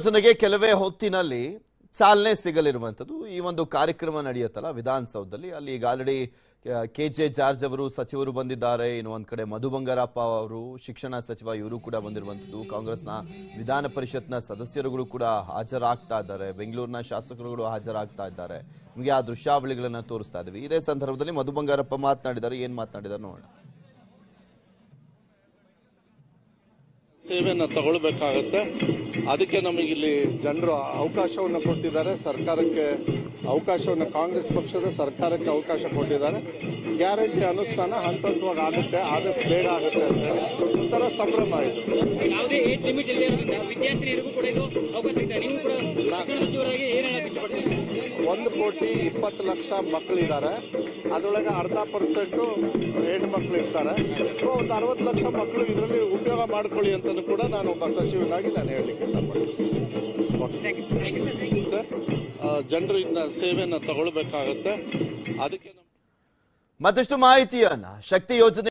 ಯೋಜನೆಗೆ ಕೆಲವೇ ಹೊತ್ತಿನಲ್ಲಿ ಚಾಲನೆ ಸಿಗಲಿರುವಂಥದ್ದು. ಈ ಒಂದು ಕಾರ್ಯಕ್ರಮ ನಡೆಯುತ್ತಲ್ಲ, ವಿಧಾನಸೌಧದಲ್ಲಿ. ಅಲ್ಲಿ ಈಗ ಆಲ್ರೆಡಿ ಕೆ ಜೆ ಜಾರ್ಜ್ ಅವರು ಸಚಿವರು ಬಂದಿದ್ದಾರೆ. ಇನ್ನು ಒಂದ್ ಕಡೆ ಮಧು ಬಂಗಾರಪ್ಪ ಅವರು, ಶಿಕ್ಷಣ ಸಚಿವ ಇವರು ಕೂಡ ಬಂದಿರುವಂಥದ್ದು. ಕಾಂಗ್ರೆಸ್ನ ವಿಧಾನ ಪರಿಷತ್ನ ಸದಸ್ಯರುಗಳು ಕೂಡ ಹಾಜರಾಗ್ತಾ ಇದ್ದಾರೆ. ಬೆಂಗಳೂರಿನ ಶಾಸಕರುಗಳು ಹಾಜರಾಗ್ತಾ ಇದ್ದಾರೆ. ನಿಮಗೆ ಆ ದೃಶ್ಯಾವಳಿಗಳನ್ನು ತೋರಿಸ್ತಾ ಇದ್ದೀವಿ. ಇದೇ ಸಂದರ್ಭದಲ್ಲಿ ಮಧು ಬಂಗಾರಪ್ಪ ಮಾತನಾಡಿದ್ದಾರೆ. ಏನು ಮಾತನಾಡಿದ್ದಾರೆ ನೋಡೋಣ. ಸೇವೆಯನ್ನು ತಗೊಳ್ಬೇಕಾಗತ್ತೆ. ಅದಕ್ಕೆ ನಮಗಿಲ್ಲಿ ಜನರು ಅವಕಾಶವನ್ನು ಕೊಟ್ಟಿದ್ದಾರೆ. ಸರ್ಕಾರಕ್ಕೆ ಅವಕಾಶವನ್ನು ಕಾಂಗ್ರೆಸ್ ಪಕ್ಷದ ಸರ್ಕಾರಕ್ಕೆ ಅವಕಾಶ ಕೊಟ್ಟಿದ್ದಾರೆ. ಗ್ಯಾರಂಟಿ ಅನುಷ್ಠಾನ ಹಂತ ಹಂತವಾಗಿ ಆಗುತ್ತೆ ಆದಷ್ಟು ಬೇಗ ಆಗುತ್ತೆ ಅಂತ ಹೇಳಿ ಒಂಥರ ಸಂಭ್ರಮ ಆಯಿತು ಯಾವುದೇ ಏಜ್ ಲಿಮಿಟ್ ವಿದ್ಯಾರ್ಥಿನಿಯರಿಗೂ ಕೂಡ ಇದು ಅವಕಾಶ ಇದೆ. ನೀವು ಕೂಡ ಒಂದು ಕೋಟಿ ಇಪ್ಪತ್ತು ಲಕ್ಷ ಮಕ್ಕಳಿದ್ದಾರೆ. ಅದರೊಳಗೆ ಅರ್ಧ ಪರ್ಸೆಂಟು ಮಕ್ಕಳು ಇರ್ತಾರೆ. ಸೊ ಒಂದು ಅರವತ್ತು ಲಕ್ಷ ಮಕ್ಕಳು ಇದರಲ್ಲಿ ಉದ್ಯೋಗ ಮಾಡ್ಕೊಳ್ಳಿ ಅಂತಲೂ ಕೂಡ ನಾನು ಒಬ್ಬ ಸಚಿವನಾಗಿ ನಾನು ಹೇಳಲಿಕ್ಕೆ ಇಷ್ಟಪಡ್ತೀನಿ. ಜನರು ಸೇವೆಯನ್ನು ತಗೊಳ್ಬೇಕಾಗತ್ತೆ. ಅದಕ್ಕೆ ಮತ್ತಷ್ಟು ಮಾಹಿತಿಯನ್ನ ಶಕ್ತಿ ಯೋಜನೆ